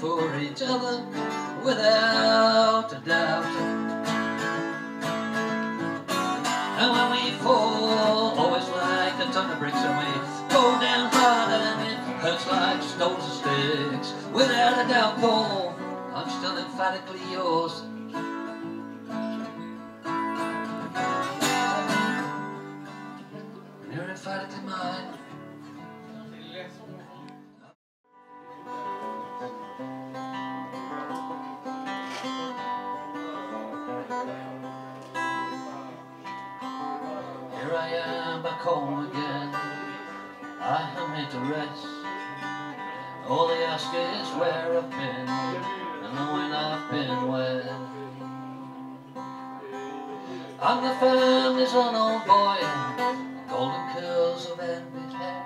for each other without a doubt. And when we fall, always like a ton of bricks, and we go down hard and it hurts like stones and sticks. Without a doubt, Paul, I'm still emphatically yours. Here I am back home again. I am here to rest. All they ask is where I've been, and knowing I've been where. I'm the family's unknown boy, golden curls of envied hair,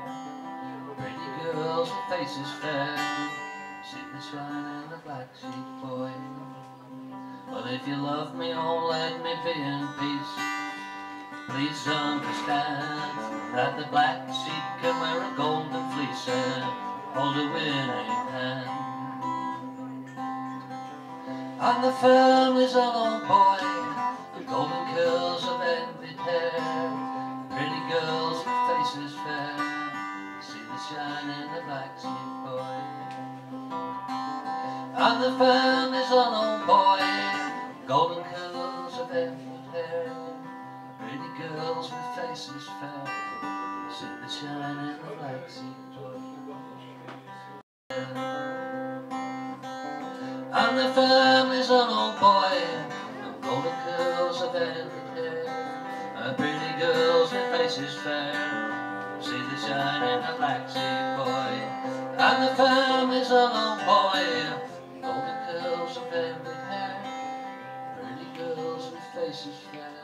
pretty girls with faces fair, see the shine in the black sheep boy. But if you love me, oh let me be in peace. Please understand that the black sheep can wear a golden fleece and hold a winning hand. I'm the family's unknown boy, the golden curls of envied hair, pretty girls with faces fair, see the shine in the black sheep boy. I'm the family's unknown boy, golden curls of envied hair. Pretty girls with faces fair See the shine in the black I'm the family's unknown boy. The golden curls of ended hair uh, Pretty girls with faces fair. See the shine in the black boy I'm the family's unknown boy. Golden curls of ended hair Pretty girls with faces fair